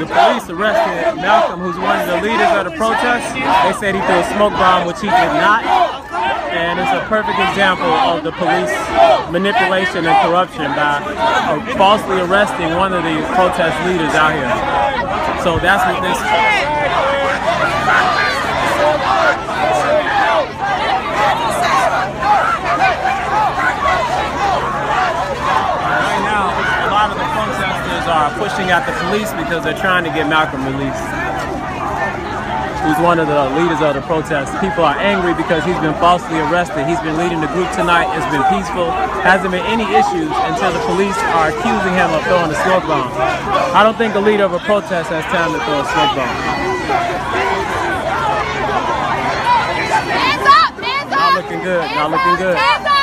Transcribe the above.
the police arrested Malcolm, who's one of the leaders of the protest. They said he threw a smoke bomb, which he did not. And it's a perfect example of the police manipulation and corruption by uh, falsely arresting one of the protest leaders out here. So that's what this Right now, a lot of the protesters are pushing out the police because they're trying to get Malcolm released. Who's one of the leaders of the protest. People are angry because he's been falsely arrested. He's been leading the group tonight. It's been peaceful. Hasn't been any issues until the police are accusing him of throwing a smoke bomb. I don't think a leader of a protest has time to throw a smoke bomb. Hands up! Hands up! Not looking good. Not looking good. Hands up!